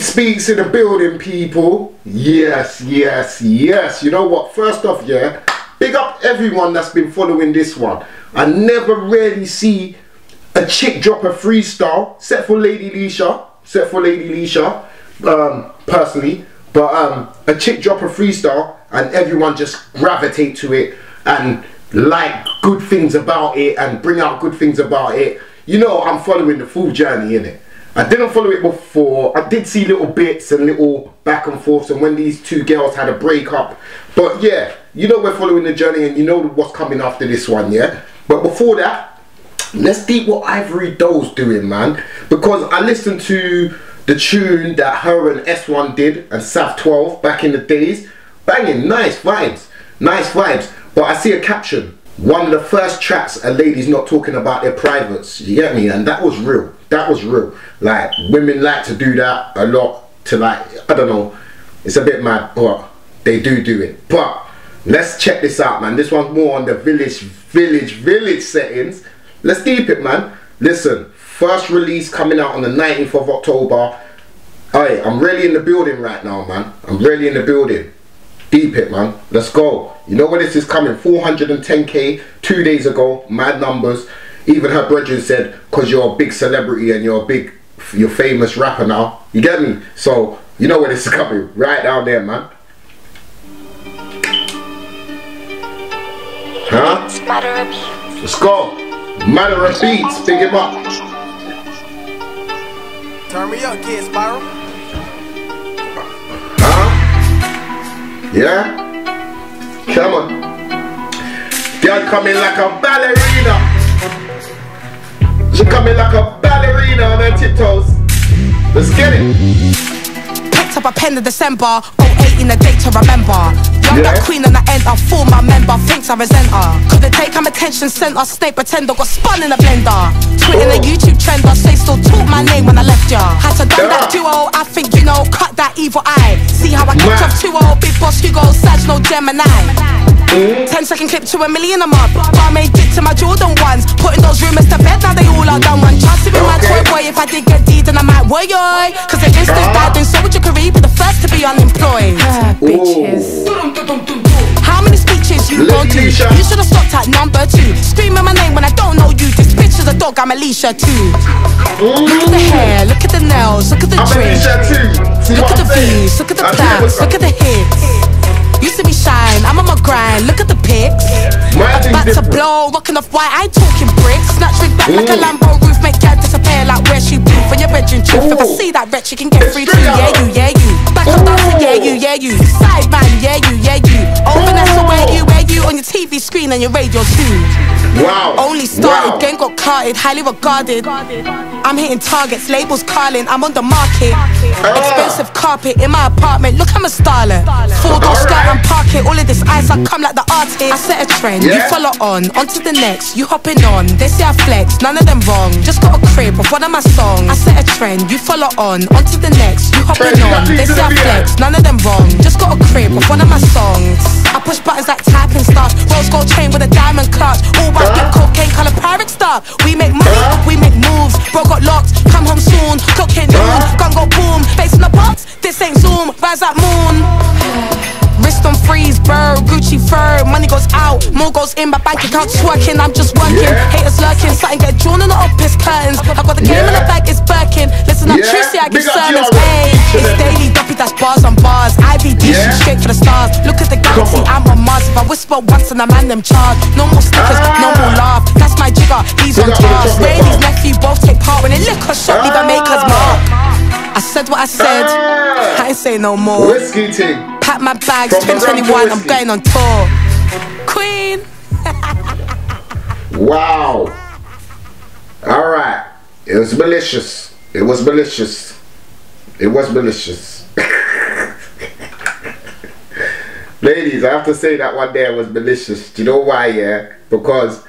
Deeps Speaks in the building, people. Yes, yes, yes. You know what? First off, yeah, big up everyone that's been following this one. I never really see a chick drop a freestyle, except for Lady Leshurr, except for Lady Leshurr, um, personally. But um, a chick drop a freestyle and everyone just gravitate to it and like good things about it and bring out good things about it. You know, I'm following the full journey in it. I didn't follow it before. I did see little bits and little back and forths and when these two girls had a breakup. But yeah, you know we're following the journey and you know what's coming after this one, yeah? But before that, let's see what Ivorian Doll's doing, man. Because I listened to the tune that her and S1 did and Sav 12 back in the days. Banging, nice vibes, nice vibes. But I see a caption. One of the first tracks a lady's not talking about their privates. You get me? And that was real. That was real. Like women like to do that a lot. To like, I don't know. It's a bit mad, but they do do it. But let's check this out, man. This one's more on the village, village, village settings. Let's deep it, man. Listen, first release coming out on the 19th of October. Hey, I'm really in the building right now, man. I'm really in the building. Deep it, man. Let's go. You know where this is coming? 410k two days ago. Mad numbers. Even her brethren said, because you're a big celebrity and you're a big, you're famous rapper now. You get me? So, you know where this is coming. Right down there, man. Huh? Let's go. Matter of beats. Big him up. Turn me up, kid Spiral. Huh? Yeah? Come on. Girl coming like a ballerina. She coming like a ballerina on her tiptoes. Let's get it. Picked up a pen in December, Go 08 in a date to remember. Young Yeah. that queen and I end up for my member, thinks I resent her. Couldn't take I'm attention, sent her snake pretender, got spun in a blender. Tweeting a YouTube trend, I say still talk my name when I left ya. Had to done that duo, I think you know, cut that evil eye. See how I Man. off 2 big boss Hugo, Sag, no Gemini. Ten second clip to a million a month. I made it to my Jordan ones. Putting those rumors to bed, now they all are done. One chance to be my toy boy. If I did get deed, then I might worry. Cause if this Uh-huh. then so would your career. Be the first to be unemployed. bitches. How many speeches you Let gon' do? You should've stopped at number two. Screaming my name when I don't know you. This bitch is a dog, I'm Alicia too. Look at the hair, look at the nails, look at the I'm drip. Alicia Look at the views, look at the I plans, look at the hits. Grind, look at the pics. My thing's About to blow, rocking off white, I ain't talking bricks. Snatch rig back like a Ooh. Lambo roof, make girl disappear like where she been for your bedroom truth. If I see that wretch, you can get It's free too. Yeah, you, yeah, you. Back up dancing, yeah, you, yeah, you. Side man, yeah, you, yeah, you. Over Nessa, where you, where you. On your TV screen and your radio too. Wow. Only started, Wow. game got carted, highly regarded. I'm hitting targets, labels calling, I'm on the market. Expensive carpet in my apartment, look, I'm a starlet. Four door skirt and park it, all of this ice, I come like the artist. I set a trend, you follow on, on to the next, you hopping on. They say I flex, none of them wrong. Just got a crib of one of my songs. I set a trend, you follow on, on to the next, you hopping on. They say I flex, none of them wrong. Just got a crib of one of my songs. I push buttons like typing stuff. Rose gold chain with a diamond clutch. All white dip cocaine color pirate stuff. We make goes out, more goes in. My bank account working, I'm just working. Yeah. Haters lurking, something get drawn in the office curtains. I got the game in the Yeah. bag, it's Birkin. Listen up, Yeah. Tracy, I give Big sermons. Hey, it's daily, duppy, that's bars on bars. IBD, Yeah. straight for the stars. Look at the galaxy. I'm on Mars. If I whisper once and I man them charge. No more stickers, no more laugh. That's my jigger, he's Big on up to the task. Rayleigh's nephew both take part when they liquor shot, leave a maker's Ah. mark. I said what I said, Ah. I ain't say no more. Whiskey ting. Pack my bags, From 2021, I'm going on tour. Wow. All right. It was malicious. It was malicious. It was malicious. Ladies, I have to say that one there was malicious. Do you know why? Yeah, because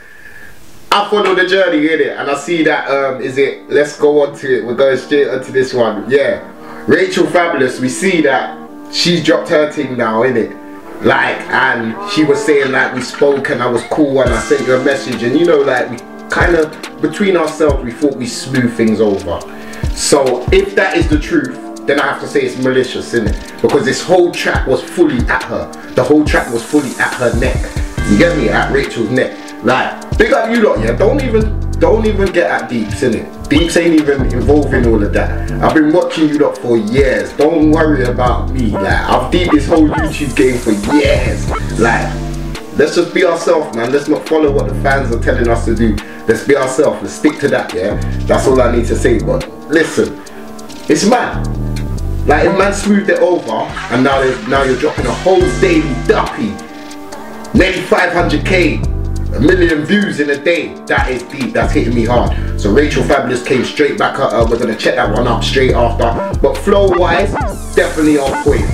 I follow the journey in it, and I see that um, is it. Let's go on to it. We're going straight onto this one. Yeah, Rachel Fabulous. We see that she's dropped her thing now, in it. Like, and she was saying like we spoke and I was cool and I sent you a message, and you know, like we kind of between ourselves we thought we smooth things over. So if that is the truth, then I have to say it's malicious, isn't it? Because this whole track was fully at her. The whole track was fully at her neck. You get me? At Rachel's neck. Like, big up you lot, yeah. Don't even don't even get at Deeps, innit? Deeps ain't even involved in all of that. I've been watching you lot for years. Don't worry about me. Like, I've deep this whole YouTube game for years. Like, let's just be ourselves, man. Let's not follow what the fans are telling us to do. Let's be ourselves. Let's stick to that, yeah? That's all I need to say. But listen, it's mad. Like, if man smoothed it over, and now, now you're dropping a whole daily duppy. maybe 500k a million views in a day. That is deep. That's hitting me hard. So Rachel Fabulous came straight back at her. We're gonna check that one up straight after. But flow wise, definitely on point.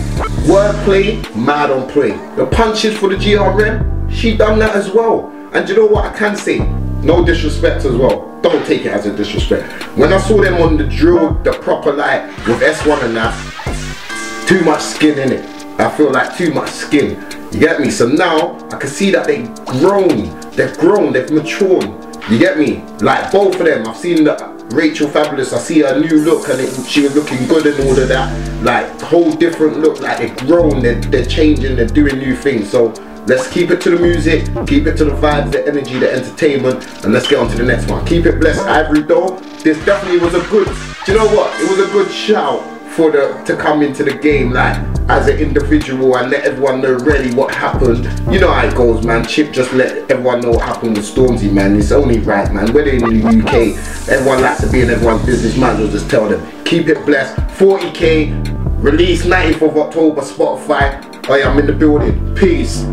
Wordplay, mad on point. The punches for the GRM, she done that as well. And you know what I can say? No disrespect as well. Don't take it as a disrespect. When I saw them on the drill, the proper light with S1 and that, too much skin in it. I feel like too much skin. You get me? So now I can see that they've grown. They've grown. They've matured. You get me? Like both of them. I've seen that Rachel Fabulous. I see her new look and it, she was looking good and all of that. Like whole different look. Like they've grown. They're, they're changing. They're doing new things. So let's keep it to the music. Keep it to the vibes, the energy, the entertainment, and let's get on to the next one. Keep it blessed, Ivorian Doll. This definitely was a good. Do you know what? It was a good shout for the to come into the game like as an individual and let everyone know really what happened. You know how it goes, man. Chip just let everyone know what happened with Stormzy, man. It's only right, man. We're in the UK. Everyone likes to be in everyone's business. Man, will just tell them. Keep it blessed. 40k. Release 9th of October, Spotify. Oh yeah, I am in the building. Peace.